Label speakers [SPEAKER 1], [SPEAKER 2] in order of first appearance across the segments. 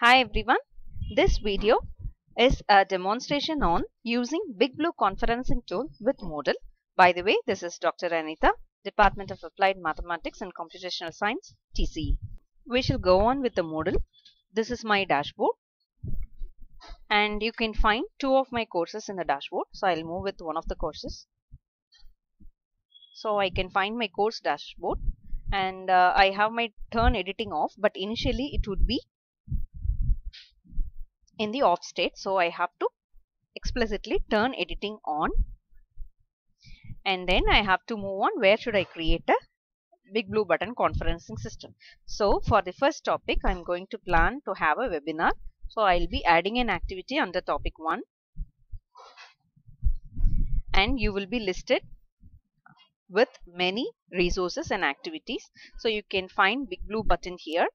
[SPEAKER 1] Hi everyone, this video is a demonstration on using Big Blue conferencing tool with Moodle. By the way, this is Dr. Anitha, Department of Applied Mathematics and Computational Science, TCE. We shall go on with the Moodle. This is my dashboard and you can find two of my courses in the dashboard. So I'll move with one of the courses. So I can find my course dashboard and uh, I have my turn editing off but initially it would be in the off state so I have to explicitly turn editing on and then I have to move on where should I create a big blue button conferencing system. So for the first topic I'm going to plan to have a webinar so I'll be adding an activity under topic 1 and you will be listed with many resources and activities. So you can find big blue button here.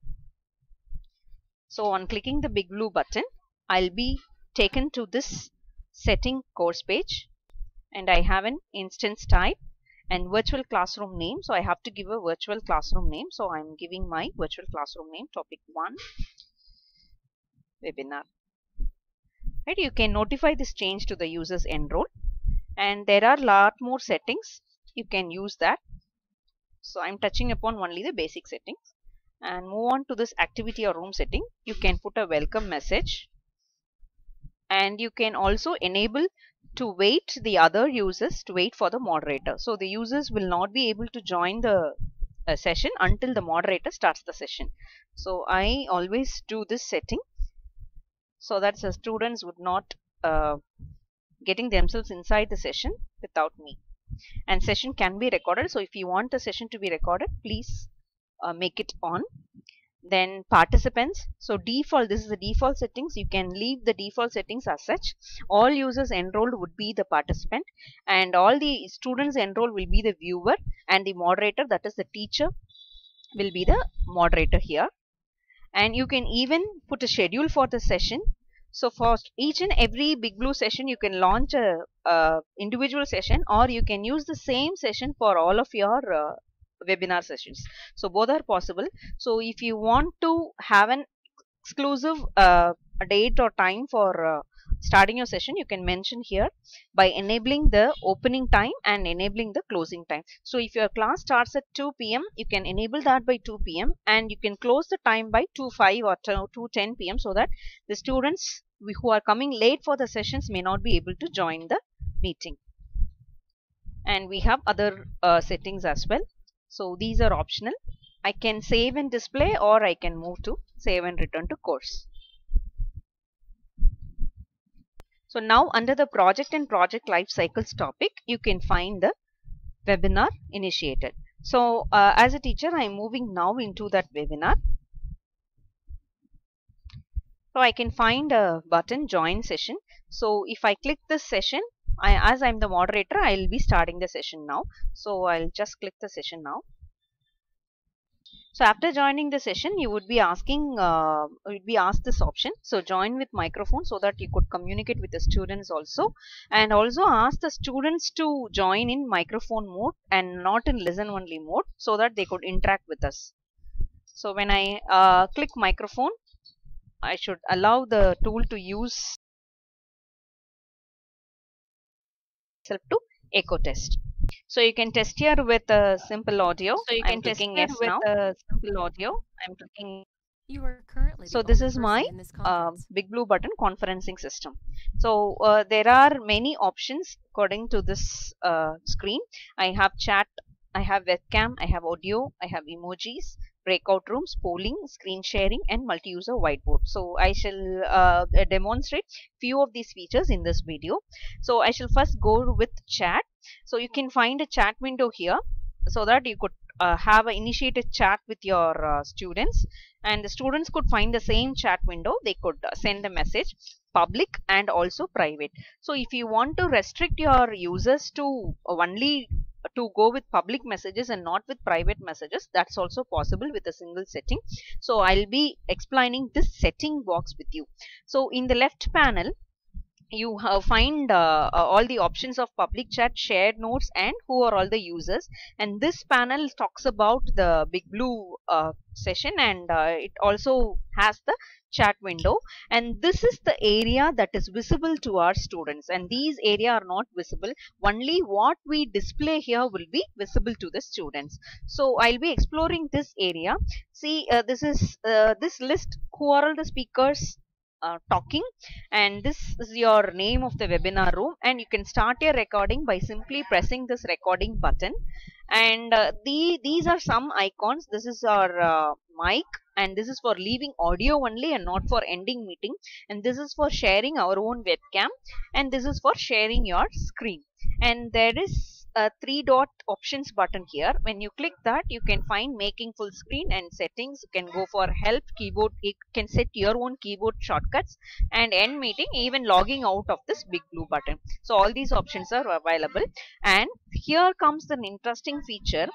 [SPEAKER 1] So on clicking the big blue button, I'll be taken to this setting course page and I have an instance type and virtual classroom name. So I have to give a virtual classroom name. So I'm giving my virtual classroom name topic 1 webinar. Right, you can notify this change to the users enroll and there are lot more settings you can use that. So I'm touching upon only the basic settings and move on to this activity or room setting. You can put a welcome message and you can also enable to wait the other users to wait for the moderator. So the users will not be able to join the uh, session until the moderator starts the session. So I always do this setting so that the students would not uh, getting themselves inside the session without me and session can be recorded so if you want the session to be recorded please uh, make it on then participants. So default this is the default settings. You can leave the default settings as such. All users enrolled would be the participant and all the students enrolled will be the viewer and the moderator that is the teacher will be the moderator here. And you can even put a schedule for the session. So for each and every big blue session you can launch a, a individual session or you can use the same session for all of your uh, webinar sessions. So both are possible. So if you want to have an exclusive uh, date or time for uh, starting your session you can mention here by enabling the opening time and enabling the closing time. So if your class starts at 2 p.m you can enable that by 2 p.m and you can close the time by 2 5 or 2 10 p.m so that the students who are coming late for the sessions may not be able to join the meeting. And we have other uh, settings as well so these are optional i can save and display or i can move to save and return to course so now under the project and project life cycles topic, you can find the webinar initiated. So uh, as a teacher, I am moving now into that webinar. So I can find a button join session. So if I click this session, I, as I am the moderator, I will be starting the session now. So I'll just click the session now. So after joining the session, you would be asking, uh, would be asked this option. So join with microphone so that you could communicate with the students also, and also ask the students to join in microphone mode and not in listen only mode, so that they could interact with us. So when I uh, click microphone, I should allow the tool to use itself to echo test. So you can test here with a simple audio. So you can I'm test here yes with now. a simple audio. I'm clicking.
[SPEAKER 2] You are currently.
[SPEAKER 1] So this is my uh, Big Blue Button conferencing system. So uh, there are many options according to this uh, screen. I have chat, I have webcam, I have audio, I have emojis, breakout rooms, polling, screen sharing and multi-user whiteboard. So I shall uh, demonstrate few of these features in this video. So I shall first go with chat. So you can find a chat window here so that you could uh, have an initiated chat with your uh, students and the students could find the same chat window. They could uh, send a message public and also private. So if you want to restrict your users to only to go with public messages and not with private messages that's also possible with a single setting. So i'll be explaining this setting box with you. So in the left panel you uh, find uh, uh, all the options of public chat, shared notes and who are all the users. And this panel talks about the Big Blue uh, session and uh, it also has the chat window. And this is the area that is visible to our students. And these area are not visible. Only what we display here will be visible to the students. So i'll be exploring this area. See uh, this is this list who are all the speakers uh, talking. And this is your name of the webinar room. And you can start your recording by simply pressing this recording button. And uh, the these are some icons. This is our uh, mic. And this is for leaving audio only and not for ending meeting. And this is for sharing our own webcam. And this is for sharing your screen. And there is a three dot options button here. When you click that you can find making full screen and settings. You can go for help keyboard you can set your own keyboard shortcuts and end meeting even logging out of this big blue button. So all these options are available. And here comes an interesting feature.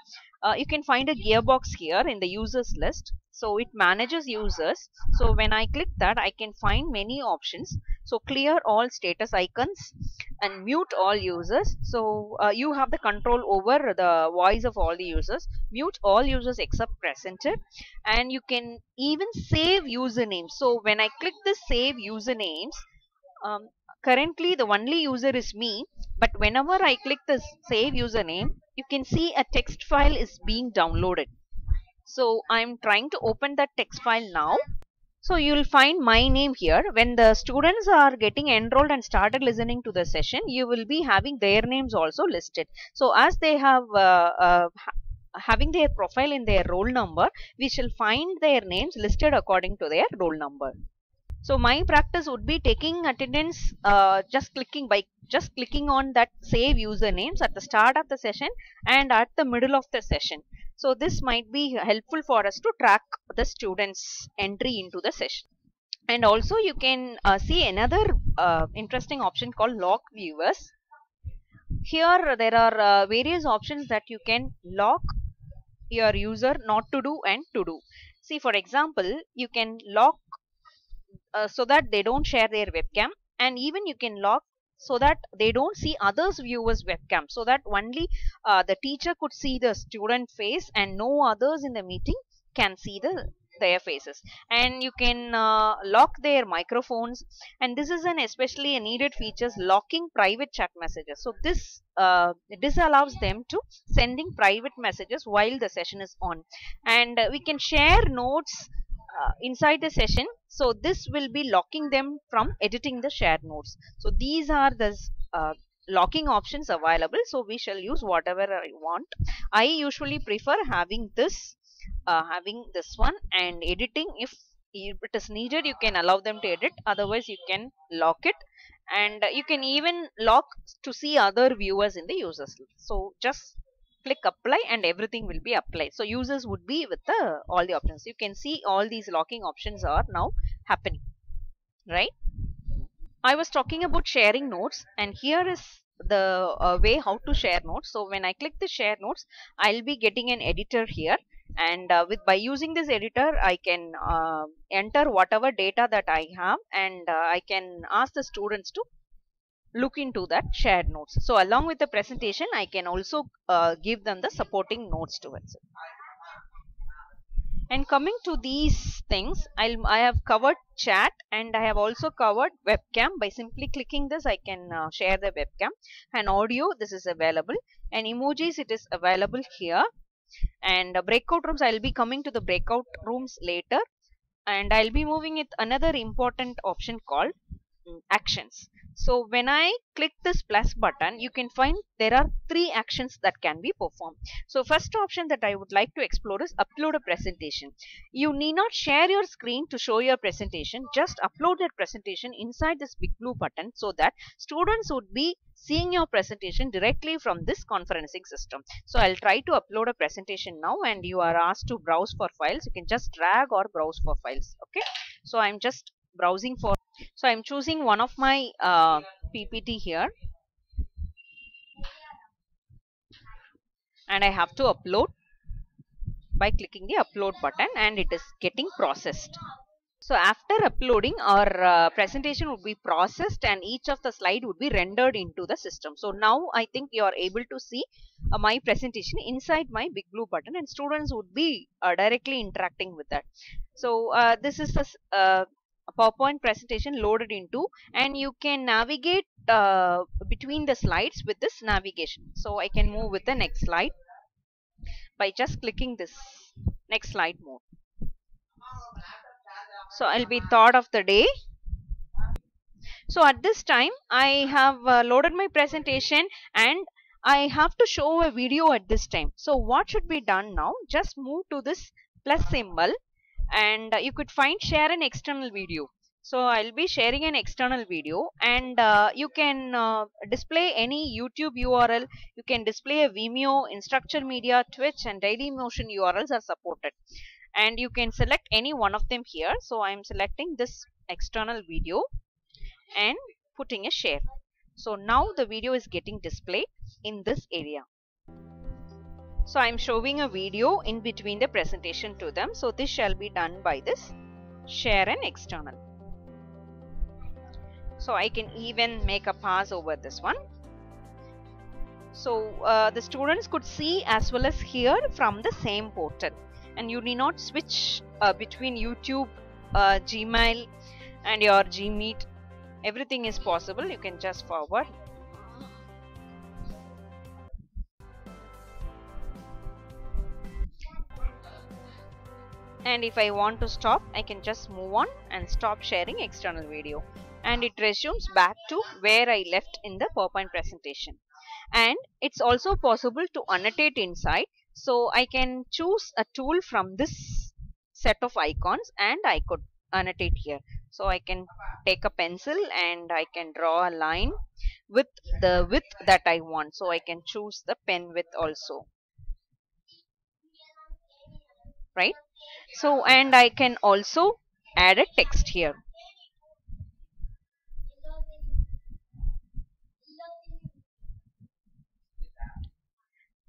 [SPEAKER 1] Uh, you can find a gearbox here in the users list. So it manages users. So when i click that i can find many options so clear all status icons and mute all users. So uh, you have the control over the voice of all the users. Mute all users except presenter and you can even save usernames. So when i click the save usernames um, currently the only user is me. But whenever i click the save username you can see a text file is being downloaded. So i'm trying to open that text file now so you'll find my name here. When the students are getting enrolled and started listening to the session, you will be having their names also listed. So as they have uh, uh, having their profile in their roll number, we shall find their names listed according to their roll number. So my practice would be taking attendance uh, just clicking by just clicking on that save usernames at the start of the session and at the middle of the session. So this might be helpful for us to track the students entry into the session. And also you can uh, see another uh, interesting option called lock viewers. Here there are uh, various options that you can lock your user not to do and to do. See for example, you can lock uh, so that they don't share their webcam and even you can lock so that they don't see others viewers webcam so that only uh, the teacher could see the student face and no others in the meeting can see the their faces. And you can uh, lock their microphones and this is an especially needed features locking private chat messages. So this uh, disallows them to sending private messages while the session is on. And uh, we can share notes uh, inside the session. So this will be locking them from editing the shared notes so these are the uh, locking options available. So we shall use whatever i want. I usually prefer having this uh, having this one and editing. If it is needed you can allow them to edit. Otherwise you can lock it. And you can even lock to see other viewers in the users. So just click apply and everything will be applied. So users would be with the all the options. You can see all these locking options are now happening, right? I was talking about sharing notes and here is the uh, way how to share notes. So when I click the share notes, I'll be getting an editor here and uh, with by using this editor I can uh, enter whatever data that I have and uh, I can ask the students to look into that shared notes. So along with the presentation, I can also uh, give them the supporting notes towards it. And coming to these things, I'll, I have covered chat and I have also covered webcam. By simply clicking this, I can uh, share the webcam. And audio, this is available. And emojis, it is available here. And uh, breakout rooms, I'll be coming to the breakout rooms later. And I'll be moving with another important option called um, actions. So when I click this plus button, you can find there are three actions that can be performed. So first option that I would like to explore is upload a presentation. You need not share your screen to show your presentation. Just upload that presentation inside this big blue button so that students would be seeing your presentation directly from this conferencing system. So I'll try to upload a presentation now and you are asked to browse for files. You can just drag or browse for files. Okay. So I'm just browsing for so I'm choosing one of my uh, PPT here and I have to upload by clicking the upload button and it is getting processed. So after uploading our uh, presentation would be processed and each of the slide would be rendered into the system. So now I think you are able to see uh, my presentation inside my big blue button and students would be uh, directly interacting with that. So uh, this is a, uh, PowerPoint presentation loaded into and you can navigate uh, between the slides with this navigation. So I can move with the next slide by just clicking this next slide mode. So I'll be thought of the day. So at this time I have uh, loaded my presentation and I have to show a video at this time. So what should be done now? Just move to this plus symbol and uh, you could find share an external video. So I'll be sharing an external video and uh, you can uh, display any YouTube URL. You can display a Vimeo, Instructure Media, Twitch and Dailymotion URLs are supported and you can select any one of them here so i am selecting this external video and putting a share so now the video is getting displayed in this area so i am showing a video in between the presentation to them so this shall be done by this share and external so i can even make a pass over this one so uh, the students could see as well as hear from the same portal and you need not switch uh, between YouTube, uh, Gmail and your Gmeet. Everything is possible. You can just forward. And if I want to stop, I can just move on and stop sharing external video. And it resumes back to where I left in the PowerPoint presentation. And it's also possible to annotate inside so I can choose a tool from this set of icons and I could annotate here. So I can take a pencil and I can draw a line with the width that I want. So I can choose the pen width also. Right. So and I can also add a text here.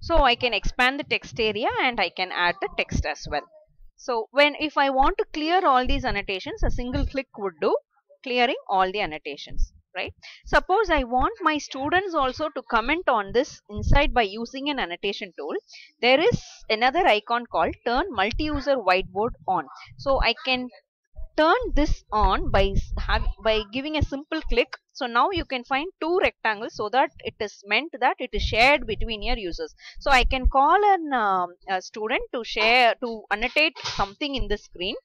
[SPEAKER 1] So I can expand the text area and I can add the text as well. So when if I want to clear all these annotations, a single click would do clearing all the annotations, right? Suppose I want my students also to comment on this inside by using an annotation tool. There is another icon called turn multi-user whiteboard on. So I can turn this on by by giving a simple click. So now you can find two rectangles so that it is meant that it is shared between your users. So i can call an um, a student to share to annotate something in the screen.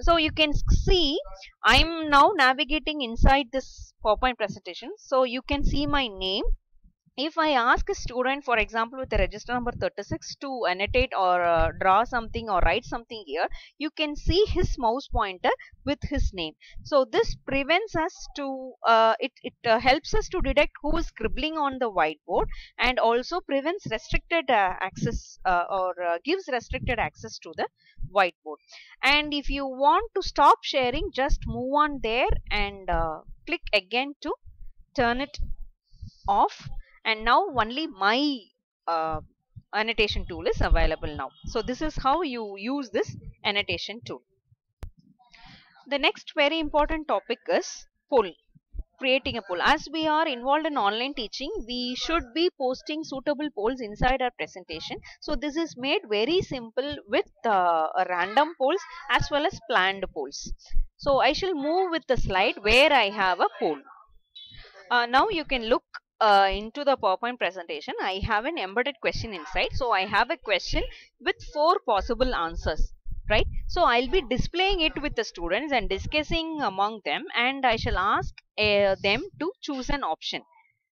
[SPEAKER 1] So you can see i'm now navigating inside this powerpoint presentation. So you can see my name if I ask a student, for example, with the register number 36 to annotate or uh, draw something or write something here, you can see his mouse pointer with his name. So this prevents us to, uh, it, it uh, helps us to detect who is scribbling on the whiteboard and also prevents restricted uh, access uh, or uh, gives restricted access to the whiteboard. And if you want to stop sharing, just move on there and click again to turn it off and now only my uh, annotation tool is available now. So this is how you use this annotation tool. The next very important topic is poll creating a poll as we are involved in online teaching we should be posting suitable polls inside our presentation so this is made very simple with uh, random polls as well as planned polls so i shall move with the slide where i have a poll uh, now you can look uh, into the PowerPoint presentation, I have an embedded question inside. So I have a question with four possible answers, right? So I'll be displaying it with the students and discussing among them and I shall ask uh, them to choose an option,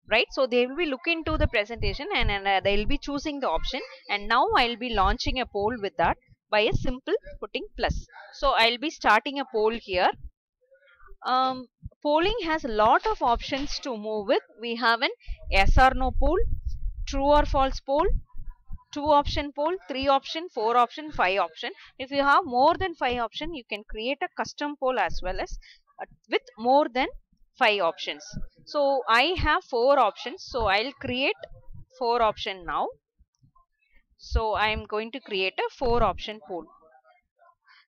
[SPEAKER 1] right? So they will be looking into the presentation and, and uh, they'll be choosing the option and now I'll be launching a poll with that by a simple putting plus. So I'll be starting a poll here um, polling has a lot of options to move with. We have an yes or no poll, true or false poll, two option poll, three option, four option, five option. If you have more than five option, you can create a custom poll as well as uh, with more than five options. So I have four options. So I'll create four option now. So I am going to create a four option poll.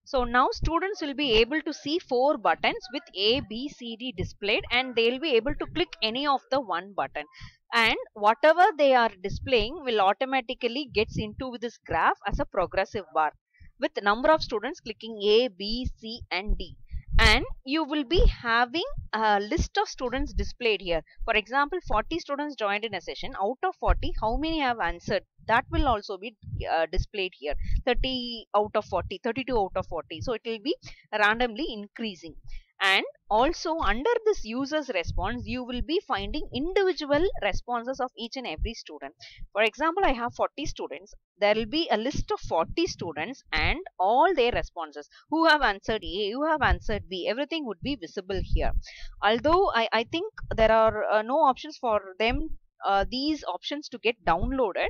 [SPEAKER 1] So now students will be able to see four buttons with A, B, C, D displayed and they'll be able to click any of the one button and whatever they are displaying will automatically gets into this graph as a progressive bar with number of students clicking A, B, C and D and you will be having a list of students displayed here. For example, 40 students joined in a session. Out of 40, how many have answered? That will also be uh, displayed here. 30 out of 40, 32 out of 40. So it will be randomly increasing. And also under this users response you will be finding individual responses of each and every student. For example i have 40 students. There will be a list of 40 students and all their responses. Who have answered a who have answered b everything would be visible here. Although i i think there are uh, no options for them uh, these options to get downloaded.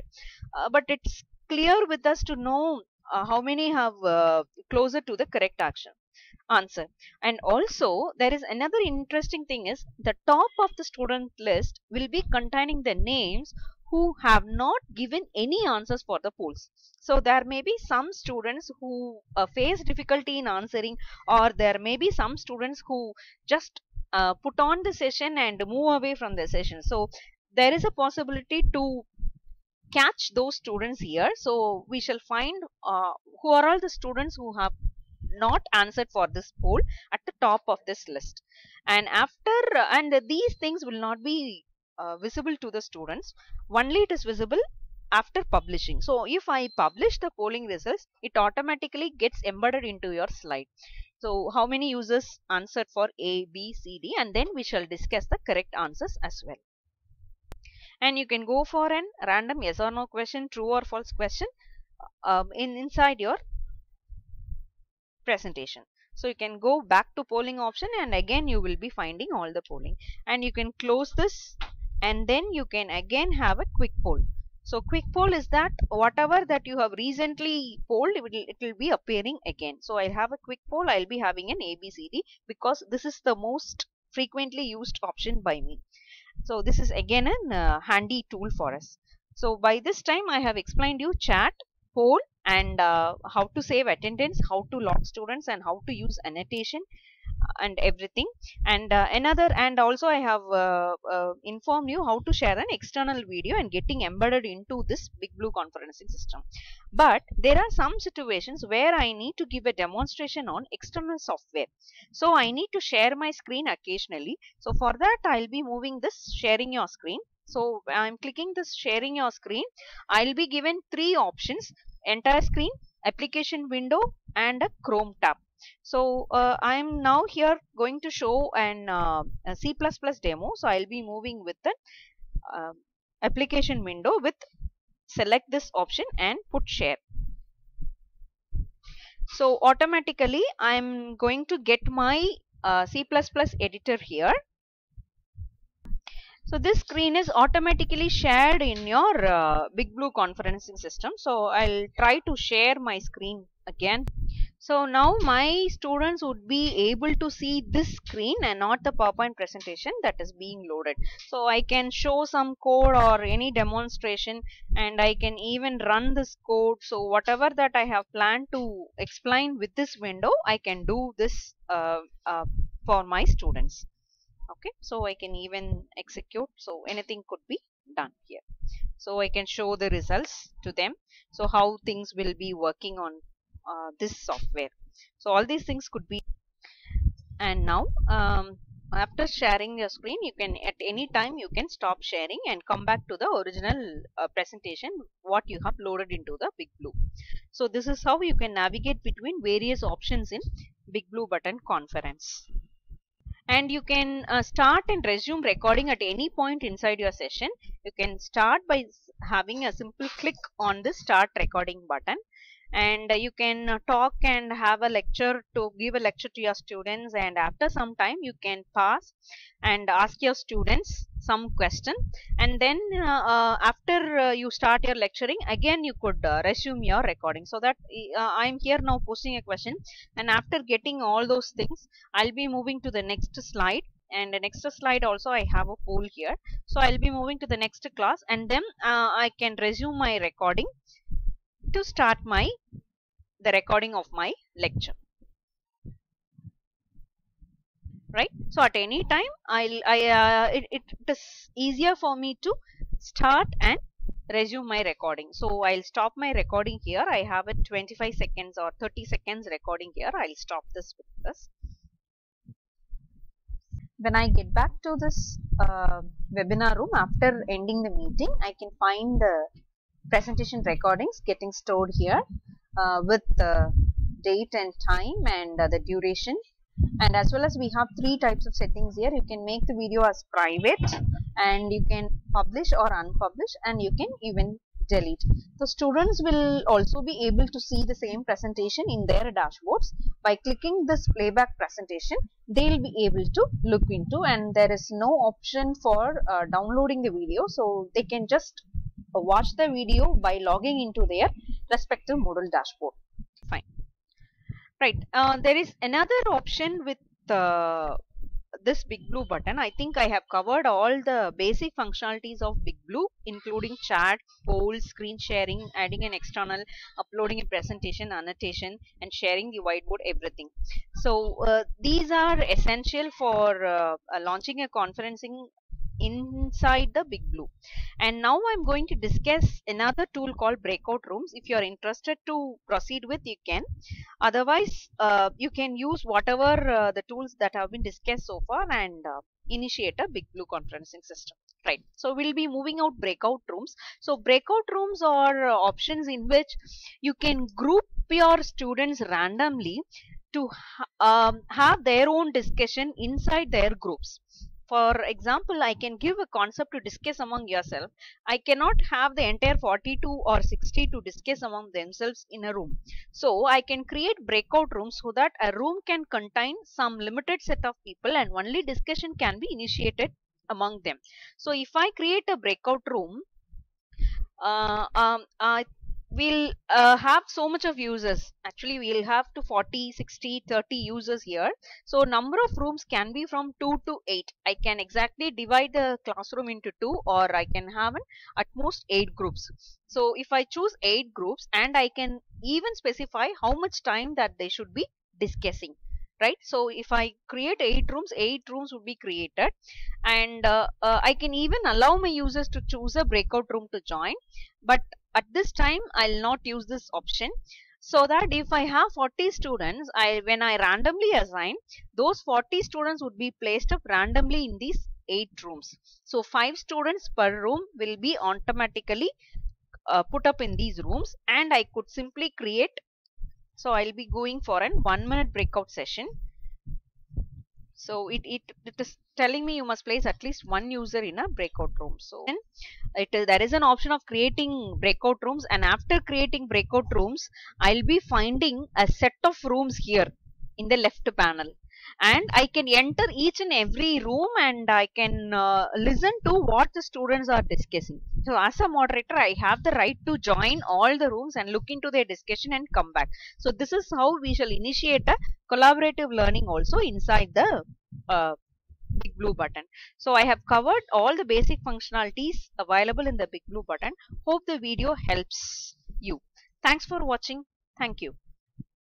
[SPEAKER 1] Uh, but it's clear with us to know uh, how many have uh, closer to the correct action answer. And also there is another interesting thing is the top of the student list will be containing the names who have not given any answers for the polls. So there may be some students who uh, face difficulty in answering or there may be some students who just uh, put on the session and move away from the session. So there is a possibility to catch those students here. So we shall find uh, who are all the students who have not answered for this poll at the top of this list. And after and these things will not be uh, visible to the students. Only it is visible after publishing. So if i publish the polling results it automatically gets embedded into your slide. So how many users answered for a b c d? And then we shall discuss the correct answers as well and you can go for an random yes or no question true or false question um, in inside your presentation. So you can go back to polling option and again you will be finding all the polling and you can close this and then you can again have a quick poll. So quick poll is that whatever that you have recently polled it will, it will be appearing again. So I'll have a quick poll I will be having an ABCD because this is the most frequently used option by me. So this is again a uh, handy tool for us. So by this time I have explained you chat, poll and uh, how to save attendance how to log students and how to use annotation and everything. And uh, another and also i have uh, uh, informed you how to share an external video and getting embedded into this big blue conferencing system. But there are some situations where i need to give a demonstration on external software. So i need to share my screen occasionally. So for that i'll be moving this sharing your screen. So i'm clicking this sharing your screen. I'll be given three options entire screen, application window and a Chrome tab. So uh, I am now here going to show an uh, C++ demo. So I'll be moving with the uh, application window with select this option and put share. So automatically I'm going to get my uh, C++ editor here so this screen is automatically shared in your uh, Big Blue conferencing system. So I'll try to share my screen again. So now my students would be able to see this screen and not the PowerPoint presentation that is being loaded. So I can show some code or any demonstration and I can even run this code. So whatever that I have planned to explain with this window, I can do this uh, uh, for my students okay so I can even execute. So anything could be done here. So I can show the results to them. So how things will be working on uh, this software. So all these things could be. And now um, after sharing your screen you can at any time you can stop sharing and come back to the original uh, presentation what you have loaded into the big blue so this is how you can navigate between various options in big blue button conference and you can uh, start and resume recording at any point inside your session. You can start by having a simple click on the start recording button and uh, you can uh, talk and have a lecture to give a lecture to your students and after some time you can pass and ask your students some question. And then uh, uh after uh, you start your lecturing again you could uh, resume your recording. So that I'm here now posting a question. And after getting all those things I'll be moving to the next slide. And the next slide also I have a poll here. So I'll be moving to the next class. And then I can resume my recording to start my the recording of my lecture. Right? So at any time i'll i uh, it, it is easier for me to start and resume my recording. So i'll stop my recording here. I have it 25 seconds or 30 seconds recording here. I'll stop this with this. When i get back to this uh, webinar room after ending the meeting i can find the presentation recordings getting stored here uh, with the date and time and uh, the duration and as well as we have three types of settings here you can make the video as private and you can publish or unpublish and you can even delete. So students will also be able to see the same presentation in their dashboards. By clicking this playback presentation, they'll be able to look into and there is no option for uh, downloading the video. So they can just watch the video by logging into their respective Moodle dashboard. Right. Uh, there is another option with uh, this big blue button i think i have covered all the basic functionalities of big blue including chat polls screen sharing adding an external uploading a presentation annotation and sharing the whiteboard everything so uh, these are essential for uh launching a conferencing inside the big blue. And now i'm going to discuss another tool called breakout rooms. If you are interested to proceed with you can. Otherwise uh, you can use whatever uh, the tools that have been discussed so far and uh, initiate a big blue conferencing system. Right. So we'll be moving out breakout rooms. So breakout rooms are uh, options in which you can group your students randomly to um, have their own discussion inside their groups for example i can give a concept to discuss among yourself. I cannot have the entire 42 or 60 to discuss among themselves in a room. So i can create breakout rooms so that a room can contain some limited set of people and only discussion can be initiated among them. So if i create a breakout room uh, um, I we'll uh, have so much of users. Actually we'll have to 40 60 30 users here. So number of rooms can be from 2 to 8 i can exactly divide the classroom into two or i can have an at most 8 groups. So if i choose 8 groups and i can even specify how much time that they should be discussing right? So if i create eight rooms eight rooms would be created. And uh, uh, i can even allow my users to choose a breakout room to join. But at this time I'll not use this option. So that if I have 40 students I when I randomly assign those 40 students would be placed up randomly in these 8 rooms. So 5 students per room will be automatically uh, put up in these rooms and I could simply create so I'll be going for an 1 minute breakout session. So it, it, it is telling me you must place at least one user in a breakout room. So it is, there is an option of creating breakout rooms and after creating breakout rooms, I'll be finding a set of rooms here in the left panel and I can enter each and every room and I can uh, listen to what the students are discussing. So as a moderator, I have the right to join all the rooms and look into their discussion and come back. So this is how we shall initiate a collaborative learning also inside the uh, big blue button. So I have covered all the basic functionalities available in the big blue button. Hope the video helps you. Thanks for watching. Thank you.